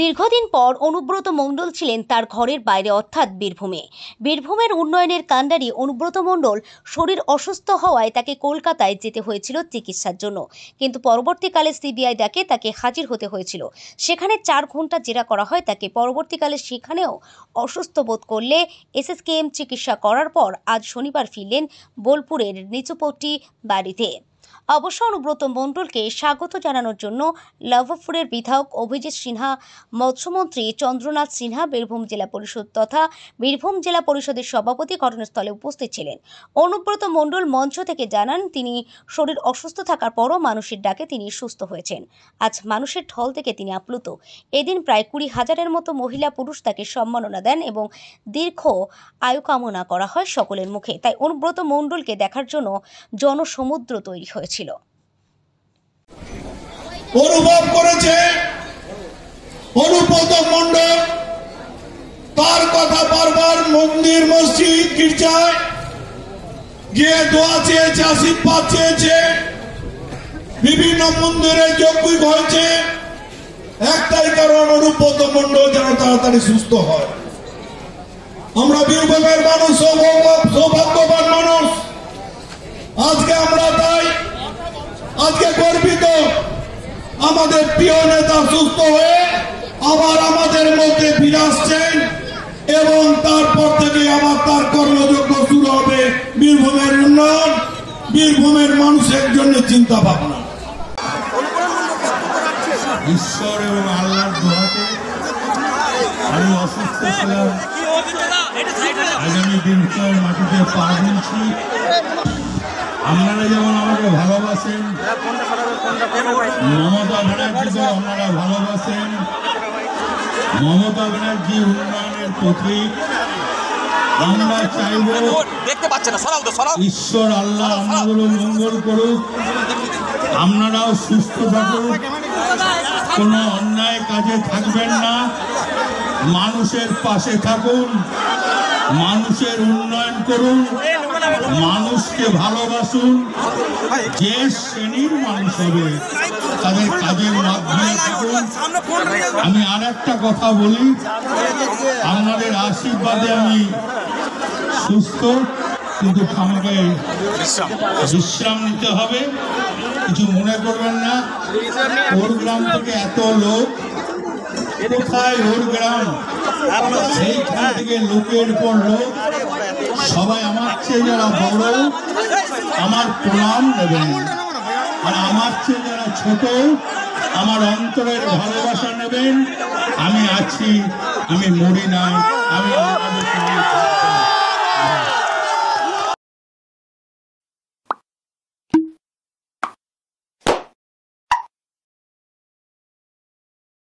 দীর্ঘদিন পর অনুব্রত মণ্ডল ছিলেন তার ঘরের বাইরে, অর্থাৎ বীরভূমে। বীরভূমের উন্নয়নের কাণ্ডারি অনুব্রত মণ্ডল শরীর অসুস্থ হওয়ায় তাকে কলকাতায় যেতে হয়েছিল চিকিৎসার জন্য। কিন্তু পরবর্তীকালে সিবিআই ডাকে তাকে হাজির হতে হয়েছিল। সেখানে চার ঘণ্টা জেরা করা হয় তাকে। পরবর্তীকালে সেখানেও অসুস্থ বোধ করলে এসএসকেএম চিকিৎসা করার পর আজ শনিবার ফিরলেন বোলপুরের নিচুপট্টি বাড়িতে। অবশ্য অনুব্রত মণ্ডলকে স্বাগত জানানোর জন্য লভপুরের বিধায়ক অভিজিৎ সিনহা, মৎস্যমন্ত্রী চন্দ্রনাথ সিনহা, বীরভূম জেলা পরিষদ তথা বীরভূম জেলা পরিষদের সভাপতি ঘটনাস্থলে উপস্থিত ছিলেন। অনুব্রত মণ্ডল মঞ্চ থেকে জানান, তিনি শরীর অসুস্থ থাকার পরও মানুষের ডাকে তিনি সুস্থ হয়েছেন। আজ মানুষের ঢল থেকে তিনি আপ্লুত। এদিন প্রায় কুড়ি হাজারের মতো মহিলা পুরুষ তাকে সম্মাননা দেন এবং দীর্ঘ আয়ু কামনা করা হয় সকলের মুখে। তাই অনুব্রত মণ্ডলকে দেখার জন্য জনসমুদ্র তৈরি হয়েছিল। অনুভব করেছে অনুব্রত মণ্ডল। তার কথা বারবার মন্দির মসজিদ গির্জায় গিয়ে দোয়া চেয়েছে, আশীর্বাদ চেয়েছে। বিভিন্ন মন্দিরে যজ্ঞ হয়েছে। একটাই কারণ অনুব্রত মন্ডল যেন তাড়াতাড়ি সুস্থ হয়। আমরা বীরভূমের মানুষ সৌভাগ্যবান মানুষ। আজকে আমরা তাই আজকে গর্বিত। আমাদের প্রিয় নেতা সুস্থ হয়ে আবার আমাদের মধ্যে ফিরে আসছেন এবং তারপর থেকে আবার তার কর্মযোগ্য শুরু হবে বীরভূমের উন্নয়ন বীরভূমের মানুষের জন্য চিন্তা ভাবনা। ঈশ্বর এবং আল্লাহর দোয়াতে আমি অসুস্থ ছিলাম। আগামী দিনকার মাটিতে পা দিচ্ছি আপনারা যেমন আমাকে ভালোবাসেন মমতা ব্যানার্জিকে আপনারা ভালোবাসেন মমতা ব্যানার্জি উন্নয়নের প্রতীক। আমরা চাইব দেখতে পাচ্ছে না সরাও তো সরাও। ঈশ্বর আল্লাহ আপনাগুলো মঙ্গল করুক আপনারাও সুস্থ থাকুক। কোনো অন্যায় কাজে থাকবেন না মানুষের পাশে থাকুন। মানুষের উন্নয়ন করুন, মানুষকে ভালোবাসুন। যে শ্রেণির মানুষ হবে, তাদের কাজের মাধ্যমে আমি আর একটা কথা বলি, আপনাদের আশীর্বাদে আমি সুস্থ, কিন্তু আমাকে বিশ্রাম নিতে হবে। কিছু মনে করবেন না। ওর গ্রাম থেকে এত লোক কোথায় লোকের সবাই আমার চেয়ে যারা বড়, আমার প্রণাম নেবেন। আর আমার চেয়ে যারা ছোট, আমার অন্তরের ভালোবাসা নেবেন। আমি আছি, আমি মরি নাই।